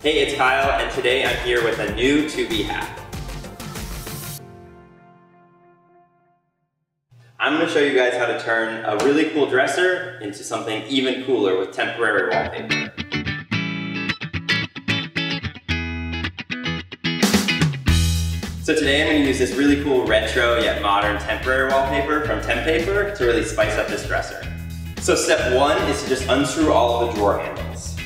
Hey, it's Kyle, and today I'm here with a new 2B hack. I'm gonna show you guys how to turn a really cool dresser into something even cooler with temporary wallpaper. So today I'm gonna use this really cool retro yet modern temporary wallpaper from Tempaper to really spice up this dresser. So step one is to just unscrew all of the drawer handles.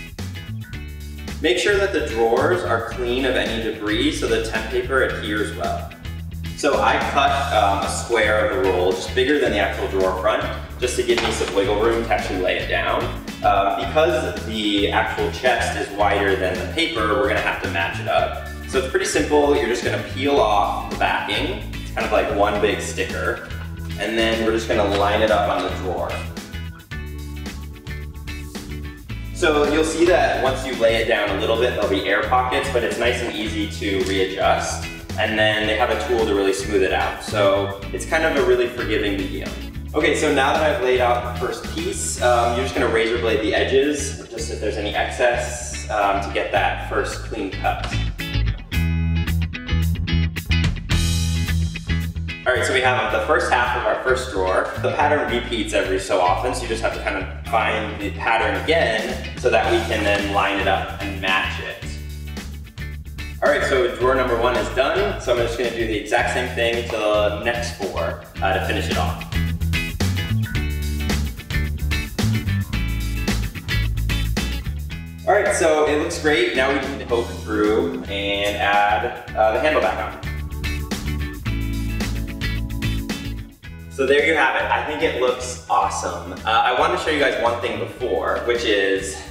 Make sure that the drawers are clean of any debris so the Tempaper adheres well. So I cut um, a square of the roll, just bigger than the actual drawer front, just to give me some wiggle room to actually lay it down. Um, because the actual chest is wider than the paper, we're gonna have to match it up. So it's pretty simple, you're just gonna peel off the backing, it's kind of like one big sticker, and then we're just gonna line it up on the drawer. So you'll see that once you lay it down a little bit, there'll be air pockets, but it's nice and easy to readjust. And then they have a tool to really smooth it out. So it's kind of a really forgiving medium. Okay, so now that I've laid out the first piece, um, you're just gonna razor blade the edges, just if there's any excess, um, to get that first clean cut. All right, so we have the first half of our first drawer. The pattern repeats every so often, so you just have to kind of find the pattern again so that we can then line it up and match it. All right, so drawer number one is done, so I'm just gonna do the exact same thing to the next four uh, to finish it off. All right, so it looks great. Now we can poke through and add uh, the handle back on. So there you have it. I think it looks awesome. Uh, I wanted to show you guys one thing before, which is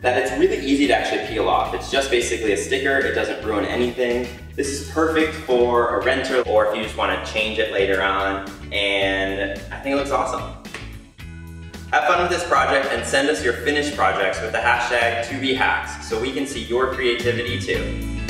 that it's really easy to actually peel off. It's just basically a sticker. It doesn't ruin anything. This is perfect for a renter or if you just want to change it later on. And I think it looks awesome. Have fun with this project and send us your finished projects with the hashtag 2BHacks so we can see your creativity too.